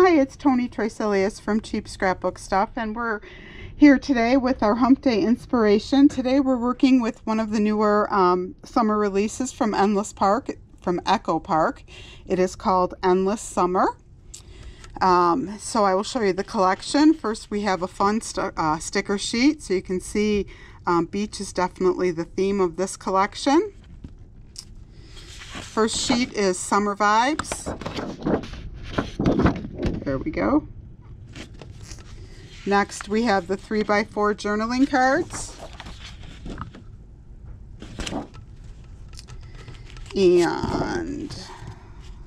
Hi, it's Tony Triselius from Cheap Scrapbook Stuff, and we're here today with our Hump Day inspiration. Today we're working with one of the newer um, summer releases from Endless Park, from Echo Park. It is called Endless Summer. Um, so I will show you the collection. First we have a fun st uh, sticker sheet, so you can see um, beach is definitely the theme of this collection. First sheet is Summer Vibes. There we go. Next we have the 3x4 journaling cards. And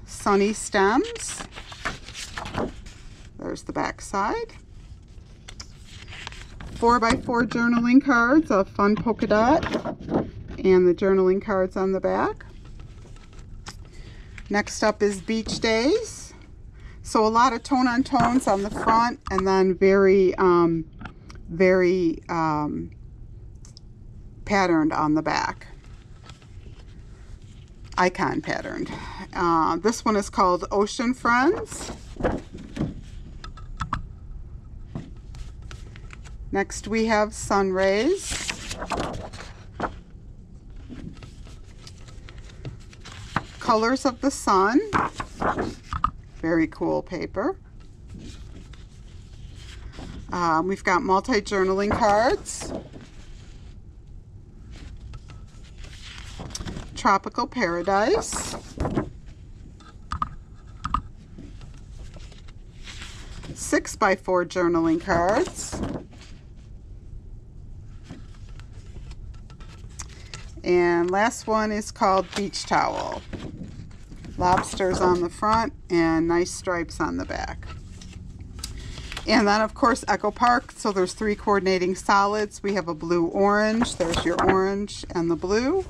Sunny Stems. There's the back side. 4x4 journaling cards, a fun polka dot, and the journaling cards on the back. Next up is Beach Days. So a lot of tone on tones on the front and then very, um, very um, patterned on the back. Icon patterned. Uh, this one is called Ocean Friends. Next we have Sun Rays. Colors of the Sun. Very cool paper. Um, we've got multi-journaling cards. Tropical Paradise. Six by four journaling cards. And last one is called Beach Towel lobsters on the front and nice stripes on the back. And then of course Echo Park, so there's three coordinating solids. We have a blue orange, there's your orange and the blue.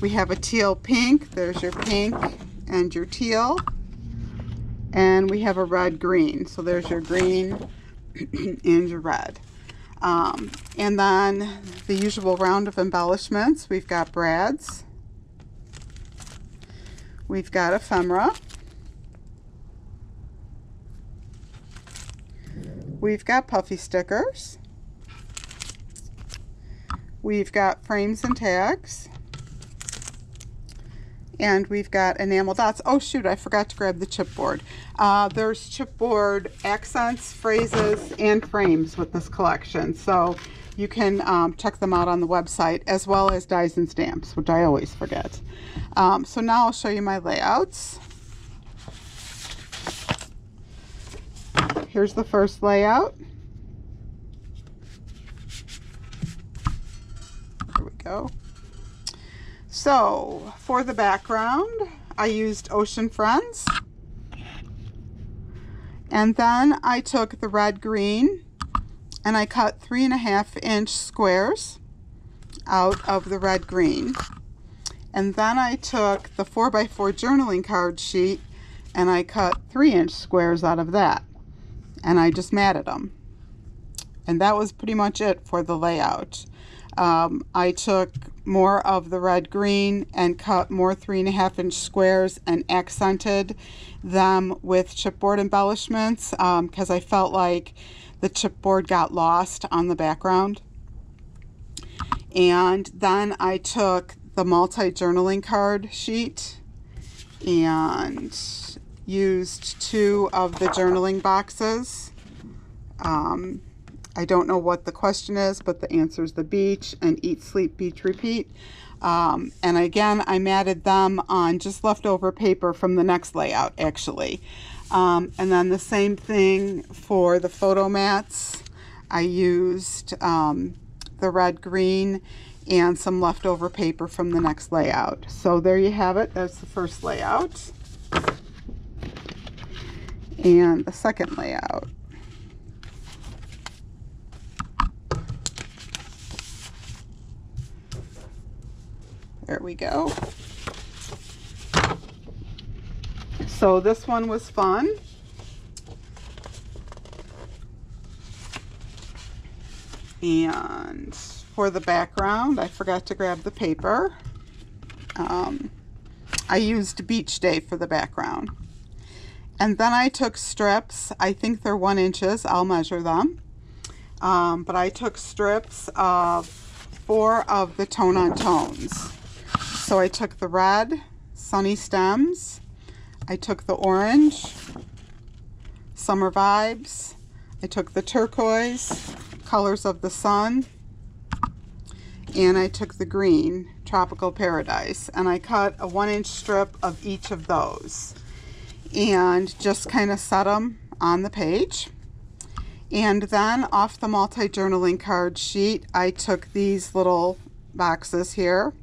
We have a teal pink, there's your pink and your teal. And we have a red green, so there's your green and your red. Um, and then the usual round of embellishments, we've got brads, We've got ephemera. We've got puffy stickers. We've got frames and tags. And we've got enamel dots. Oh shoot, I forgot to grab the chipboard. Uh, there's chipboard accents, phrases, and frames with this collection. So you can um, check them out on the website as well as dies and stamps, which I always forget. Um, so now I'll show you my layouts. Here's the first layout. There we go. So for the background, I used Ocean Friends. And then I took the red green and I cut three and a half inch squares out of the red green. And then I took the 4x4 journaling card sheet and I cut three inch squares out of that. And I just matted them. And that was pretty much it for the layout. Um, I took more of the red green and cut more three and a half inch squares and accented them with chipboard embellishments because um, I felt like the chipboard got lost on the background. And then I took the multi-journaling card sheet and used two of the journaling boxes. Um, I don't know what the question is, but the answer is the beach and eat, sleep, beach, repeat. Um, and again, I matted them on just leftover paper from the next layout, actually. Um, and then the same thing for the photo mats. I used um, the red green and some leftover paper from the next layout. So there you have it. That's the first layout. And the second layout. There we go. So this one was fun. And for the background, I forgot to grab the paper. Um, I used Beach Day for the background. And then I took strips. I think they're one inches. I'll measure them. Um, but I took strips of four of the tone on tones. So I took the red, sunny stems. I took the orange, summer vibes. I took the turquoise, colors of the sun. And I took the green, tropical paradise. And I cut a one inch strip of each of those. And just kind of set them on the page. And then off the multi-journaling card sheet, I took these little boxes here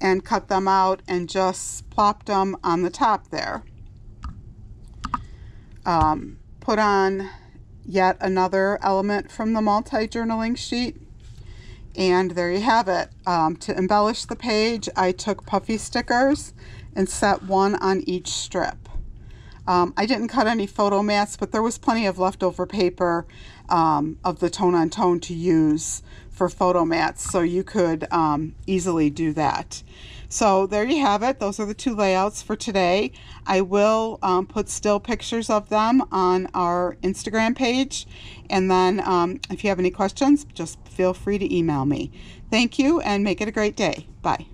and cut them out and just plopped them on the top there. Um, put on yet another element from the multi-journaling sheet. And there you have it. Um, to embellish the page, I took puffy stickers and set one on each strip. Um, I didn't cut any photo mats, but there was plenty of leftover paper um, of the tone on tone to use for photo mats, so you could um, easily do that. So there you have it. Those are the two layouts for today. I will um, put still pictures of them on our Instagram page. And then um, if you have any questions, just feel free to email me. Thank you and make it a great day. Bye.